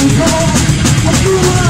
you know what you are.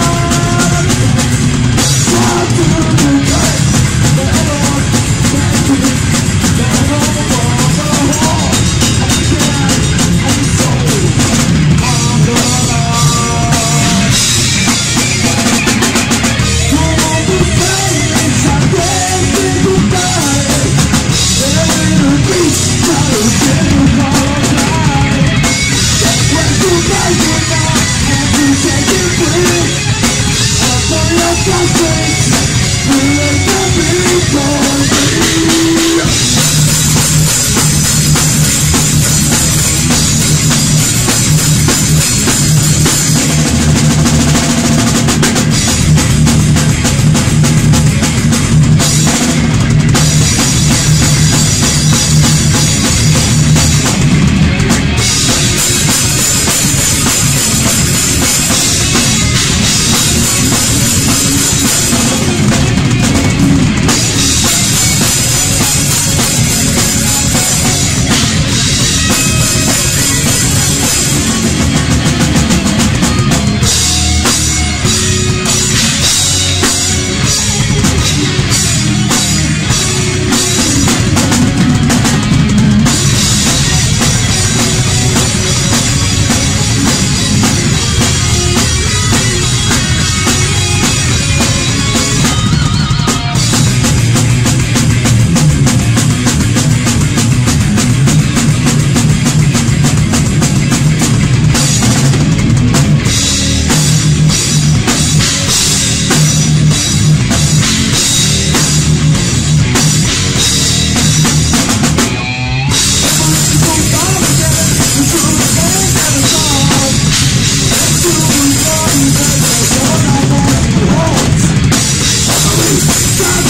Stop